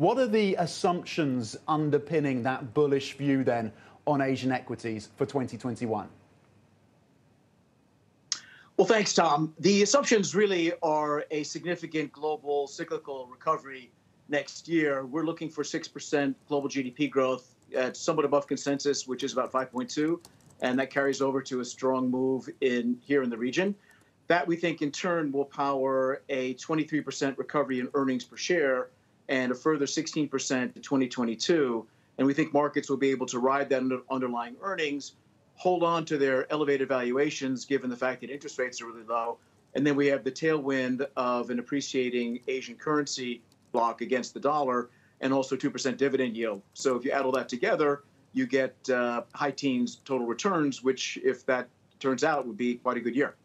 What are the assumptions underpinning that bullish view then on Asian equities for 2021? Well, thanks, Tom. The assumptions really are a significant global cyclical recovery next year. We're looking for 6% global GDP growth, at somewhat above consensus, which is about 5.2, and that carries over to a strong move in here in the region. That we think in turn will power a 23% recovery in earnings per share and a further 16% in 2022. And we think markets will be able to ride that underlying earnings hold on to their elevated valuations given the fact that interest rates are really low. And then we have the tailwind of an appreciating Asian currency bloc against the dollar and also 2% dividend yield. So if you add all that together, you get uh, high teens total returns, which, if that turns out, would be quite a good year.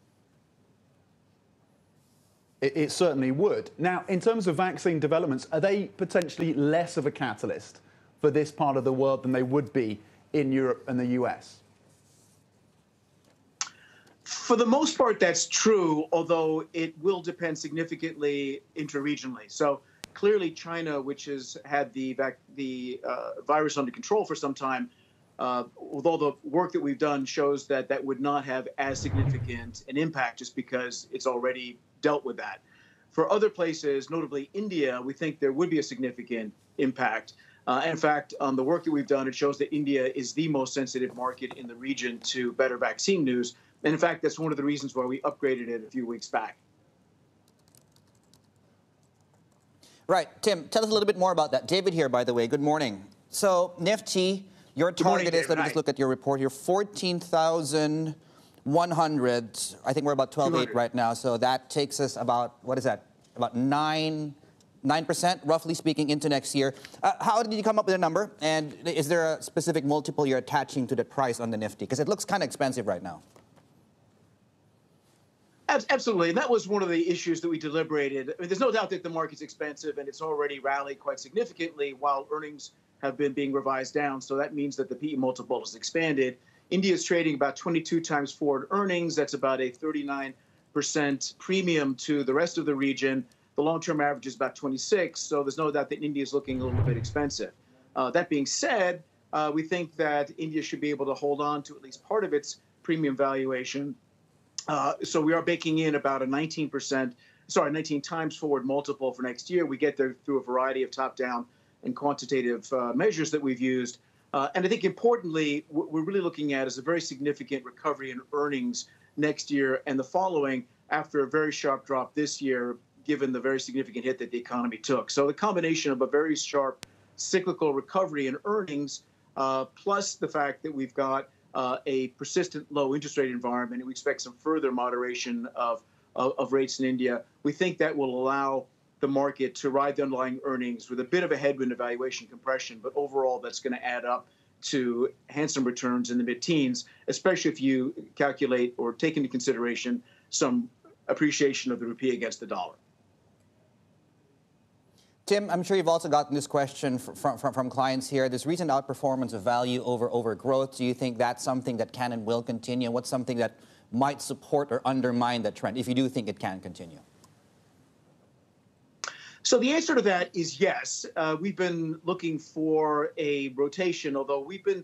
It, it, certainly would. Now, in terms of vaccine developments, are they potentially less of a catalyst for this part of the world than they would be in Europe and the US? For the most part, that's true, although it will depend significantly interregionally. So clearly, China, which has had the the uh, virus under control for some time, uh, although the work that we've done shows that that would not have as significant an impact just because it's already dealt with that. For other places, notably India, we think there would be a significant impact. Uh, in fact, on um, the work that we've done, it shows that India is the most sensitive market in the region to better vaccine news. And in fact, that's one of the reasons why we upgraded it a few weeks back. Right. Tim, tell us a little bit more about that. David here, by the way. Good morning. So, Nifty, your target morning, is, let me just look at your report here, 14,100. I think we're about 12.8 right now. So that takes us about, what is that? About 9 9%, roughly speaking, into next year. Uh, how did you come up with a number? And is there a specific multiple you're attaching to the price on the Nifty? Because it looks kind of expensive right now. Absolutely, and that was one of the issues that we deliberated. I mean, there's no doubt that the market's expensive, and it's already rallied quite significantly while earnings have been being revised down. So that means that the PE multiple has expanded. India is trading about 22 times forward earnings. That's about a 39% premium to the rest of the region. The long-term average is about 26. So there's no doubt that India is looking a little bit expensive. Uh, that being said, uh, we think that India should be able to hold on to at least part of its premium valuation uh, so we are baking in about a 19%, sorry, 19 times forward multiple for next year. We get there through a variety of top-down and quantitative uh, measures that we've used. Uh, and I think importantly, what we're really looking at is a very significant recovery in earnings next year and the following after a very sharp drop this year, given the very significant hit that the economy took. So the combination of a very sharp cyclical recovery in earnings, uh, plus the fact that we've got uh, a persistent low interest rate environment, and we expect some further moderation of, of, of rates in India. We think that will allow the market to ride the underlying earnings with a bit of a headwind evaluation compression, but overall that's going to add up to handsome returns in the mid-teens, especially if you calculate or take into consideration some appreciation of the rupee against the dollar. Tim, I'm sure you've also gotten this question from, from, from, clients here. This recent outperformance of value over, over growth, do you think that's something that can and will continue? What's something that might support or undermine that trend, if you do think it can continue? So the answer to that is yes. Uh, we've been looking for a rotation, although we've been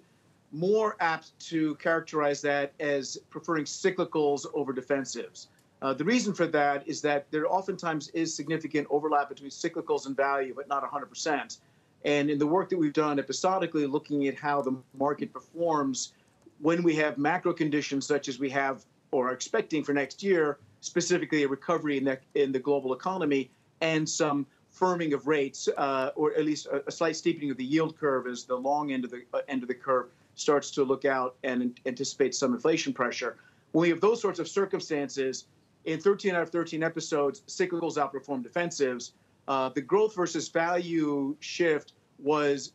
more apt to characterize that as preferring cyclicals over defensives. Uh, the reason for that is that there oftentimes is significant overlap between cyclicals and value, but not 100%. And in the work that we've done episodically, looking at how the market performs when we have macro conditions such as we have or are expecting for next year, specifically a recovery in the, in the global economy and some firming of rates, uh, or at least a, a, slight steepening of the yield curve as the long end of the uh, end of the curve starts to look out and anticipate some inflation pressure. When we have those sorts of circumstances, in 13 out of 13 episodes, cyclicals outperformed defensives. Uh, the growth versus value shift was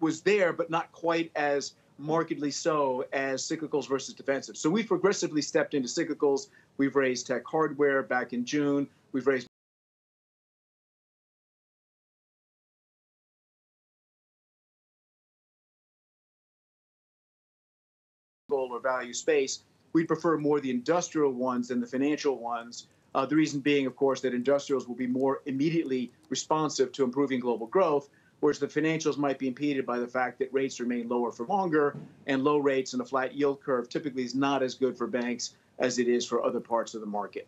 was there, but not quite as markedly so as cyclicals versus defensives. So we've progressively stepped into cyclicals. We've raised tech hardware back in June. We've raised or value space we prefer more the industrial ones than the financial ones. Uh, the reason being, of course, that industrials will be more immediately responsive to improving global growth, whereas the financials might be impeded by the fact that rates remain lower for longer, and low rates and a flat yield curve typically is not as good for banks as it is for other parts of the market.